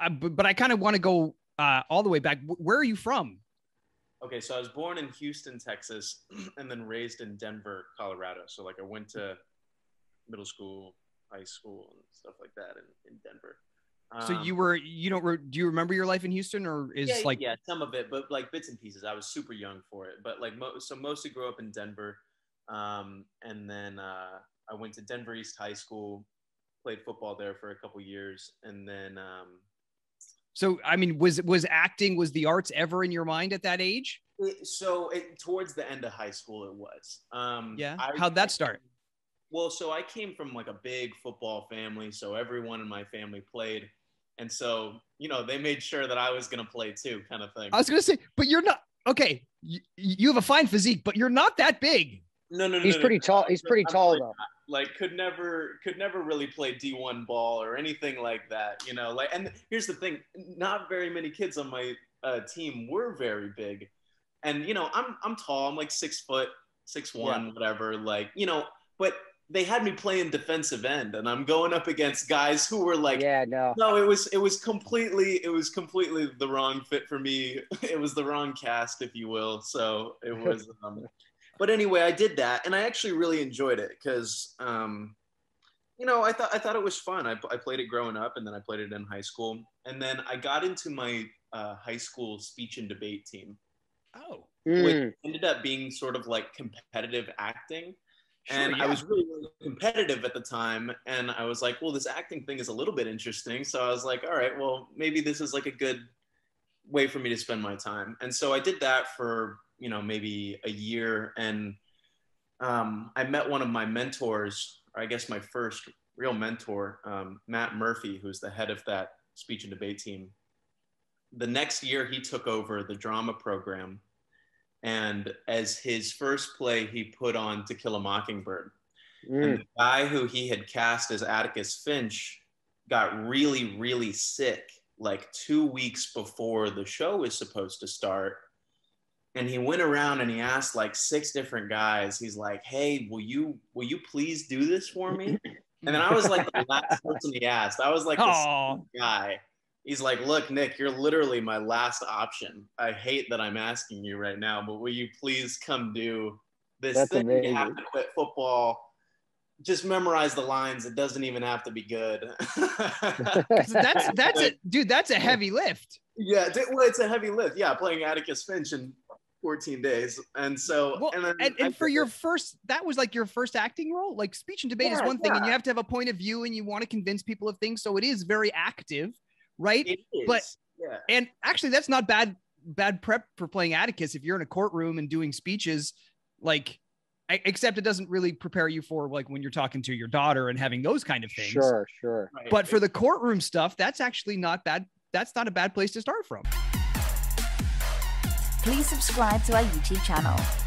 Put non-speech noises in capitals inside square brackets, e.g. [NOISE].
uh, but, but I kind of want to go uh, all the way back. Where are you from? Okay, so I was born in Houston, Texas, [CLEARS THROAT] and then raised in Denver, Colorado. So like I went to middle school, high school, and stuff like that in, in Denver. so you were you don't re- do you remember your life in Houston or is yeah, like yeah some of it, but like bits and pieces. I was super young for it, but like mo- so mostly grew up in Denver, um, and then uh, I went to Denver East High School, played football there for a couple years, and then um, so I mean was was acting was the arts ever in your mind at that age? it, so it, towards the end of high school, it was. Um, Yeah. I- How'd that start? Well, so I came from like a big football family, so everyone in my family played, and so you know they made sure that I was gonna play too, kind of thing. I was gonna say, but you're not okay. You, you have a fine physique, but you're not that big. No, no, no. He's no, pretty no. tall. He's pretty I'm tall really though. Like, could never, could never really play D1 ball or anything like that. You know, like, and here's the thing: not very many kids on my uh, team were very big, and you know, I'm I'm tall. I'm like six foot, six one, whatever. Like, you know, but they had me playing defensive end, and I'm going up against guys who were like yeah, no. no, it was it was completely it was completely the wrong fit for me. [LAUGHS] It was the wrong cast, if you will. So it was. Um, but anyway, I did that, and I actually really enjoyed it because, um, you know, I thought I thought it was fun. I, I played it growing up, and then I played it in high school, and then I got into my uh, high school speech and debate team, Oh, Mm. which ended up being sort of like competitive acting and I was really, really competitive at the time. And I was like, well, this acting thing is a little bit interesting. So I was like, all right, well, maybe this is like a good way for me to spend my time. And so I did that for, you know, maybe a year. And um, I met one of my mentors, or I guess my first real mentor, um, Matt Murphy, who's the head of that speech and debate team. The next year, he took over the drama program and as his first play, he put on To Kill a Mockingbird. Mm. And the guy who he had cast as Atticus Finch got really, really sick like two weeks before the show was supposed to start. And he went around and he asked like six different guys. He's like, "Hey, will you will you please do this for me?" And then I was like the last person he asked. I was like the guy. He's like, look, Nick, you're literally my last option. I hate that I'm asking you right now, but will you please come do this That's thing? You have to quit football. Just memorize the lines. It doesn't even have to be good. [LAUGHS] so that's that's a dude. That's a heavy lift. yeah. Well, it's a heavy lift. Yeah, playing Atticus Finch in 14 days, and so Well, and and, and for your [LAUGHS] first, that was like your first acting role. Like speech and debate is Yeah, one thing, and you have to have a point of view, and you want to convince people of things. So it is very active, right? It is. but- yeah. And actually, that's not bad bad prep for playing Atticus. If you're in a courtroom and doing speeches, like, except it doesn't really prepare you for like when you're talking to your daughter and having those kind of things. Sure, sure. Right. But for the courtroom stuff, that's actually not bad. That's not a bad place to start from. Please subscribe to our YouTube channel.